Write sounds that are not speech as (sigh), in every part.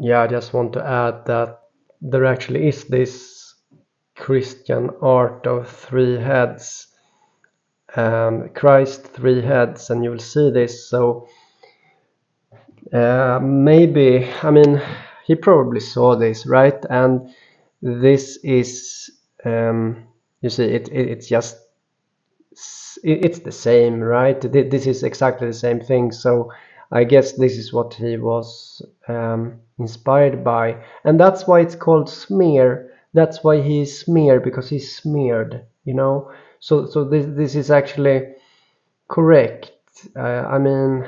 yeah, I just want to add that there actually is this Christian art of three heads, um, Christ three heads, and you will see this. So uh, maybe, I mean, he probably saw this, right? And this is, um, you see, it, it it's just it's the same, right? This is exactly the same thing. So I guess this is what he was um, inspired by, and that's why it's called smear. That's why he's smeared because he's smeared, you know. So so this this is actually correct. Uh, I mean,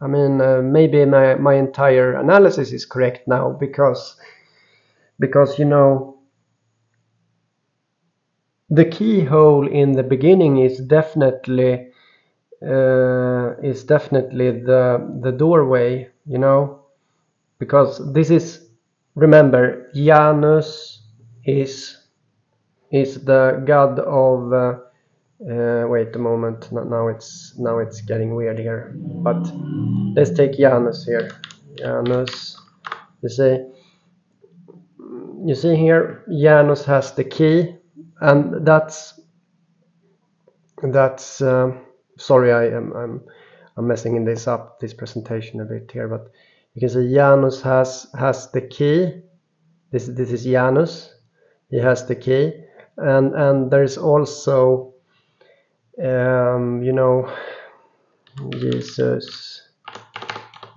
I mean uh, maybe my my entire analysis is correct now because because you know the keyhole in the beginning is definitely uh, is definitely the the doorway you know because this is remember Janus is is the god of uh, uh, wait a moment now it's now it's getting weird here but let's take Janus here. Janus you see you see here Janus has the key and that's that's uh, sorry I am I'm, I'm messing in this up this presentation a bit here but you can see Janus has has the key. This this is Janus. He has the key. And and there's also um, you know Jesus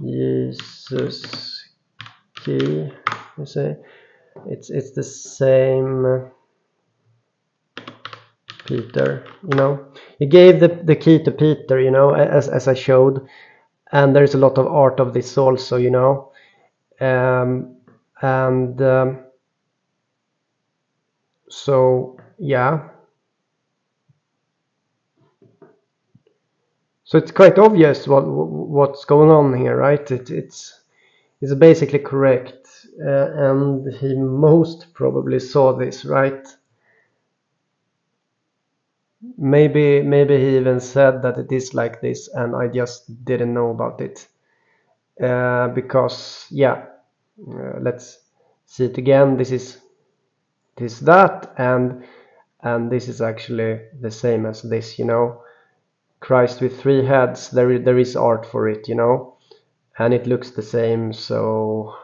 Jesus key you see? It's it's the same Peter, you know. He gave the, the key to Peter, you know, as, as I showed. And there's a lot of art of this also, you know. Um, and um, so, yeah. So it's quite obvious what what's going on here, right? It, it's it's basically correct, uh, and he most probably saw this, right? Maybe maybe he even said that it is like this and I just didn't know about it. Uh, because yeah uh, let's see it again. This is this that and and this is actually the same as this you know. Christ with three heads there there is art for it you know. And it looks the same so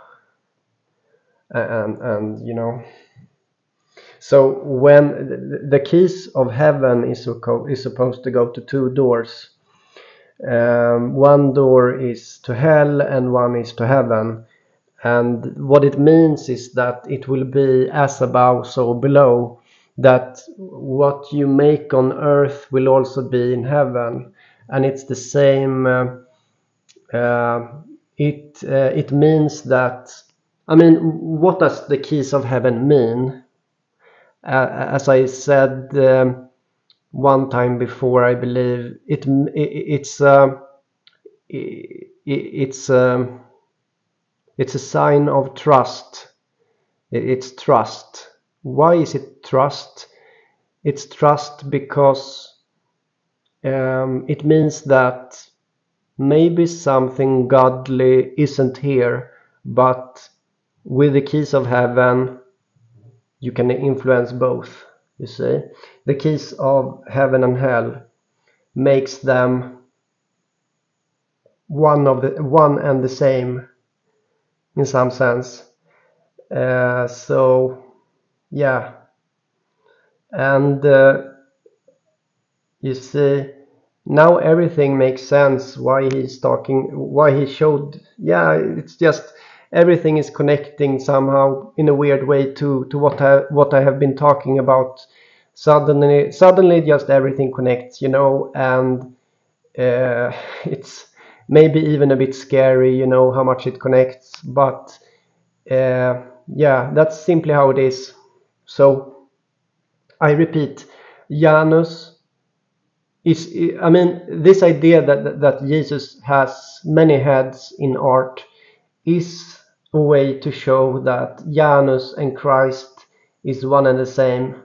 and and you know so when the keys of heaven is, is supposed to go to two doors, um, one door is to hell and one is to heaven. And what it means is that it will be as above, so below. That what you make on earth will also be in heaven, and it's the same. Uh, uh, it uh, it means that. I mean, what does the keys of heaven mean? As I said um, one time before, I believe it, it it's uh, it, it's um, it's a sign of trust. It's trust. Why is it trust? It's trust because um, it means that maybe something godly isn't here, but with the keys of heaven, you can influence both you see. The keys of heaven and hell makes them one of the one and the same in some sense. Uh, so yeah. And uh, you see now everything makes sense why he's talking why he showed yeah it's just everything is connecting somehow in a weird way to to what I what I have been talking about. Suddenly, suddenly, just everything connects, you know, and uh, (laughs) it's maybe even a bit scary, you know, how much it connects. But uh, yeah, that's simply how it is. So I repeat, Janus is, I mean, this idea that that Jesus has many heads in art is a way to show that Janus and Christ is one and the same.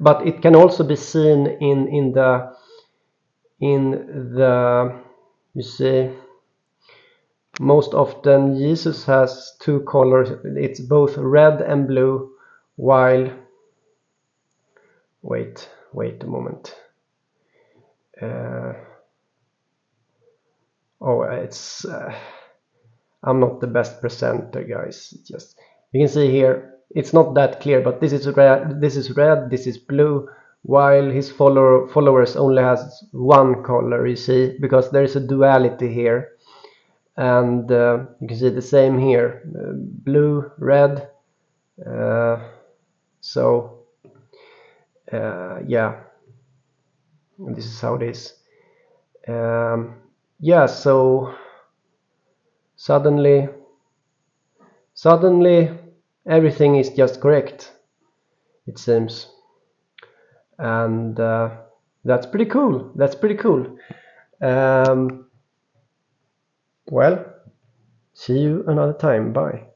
But it can also be seen in in the in the you see most often Jesus has two colors it's both red and blue while wait wait a moment uh, oh it's uh, I'm not the best presenter guys. Just you can see here it's not that clear but this is red this is red this is blue while his follower followers only has one color you see because there is a duality here. And uh, you can see the same here uh, blue red uh, so uh, yeah. This is how it is. Um, yeah so suddenly suddenly everything is just correct it seems and uh, that's pretty cool that's pretty cool um, well, see you another time. Bye.